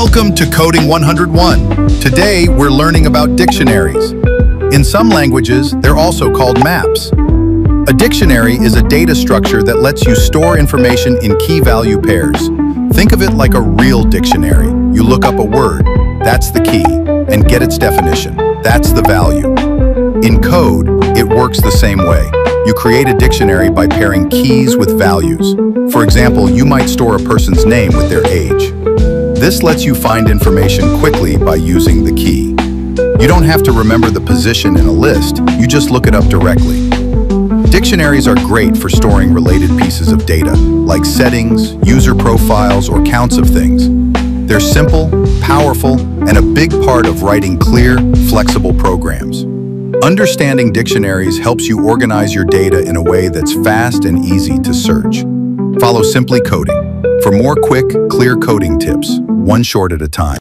Welcome to Coding 101. Today, we're learning about dictionaries. In some languages, they're also called maps. A dictionary is a data structure that lets you store information in key value pairs. Think of it like a real dictionary. You look up a word, that's the key, and get its definition. That's the value. In code, it works the same way. You create a dictionary by pairing keys with values. For example, you might store a person's name with their age. This lets you find information quickly by using the key. You don't have to remember the position in a list, you just look it up directly. Dictionaries are great for storing related pieces of data, like settings, user profiles, or counts of things. They're simple, powerful, and a big part of writing clear, flexible programs. Understanding dictionaries helps you organize your data in a way that's fast and easy to search. Follow Simply Coding for more quick, clear coding tips, one short at a time.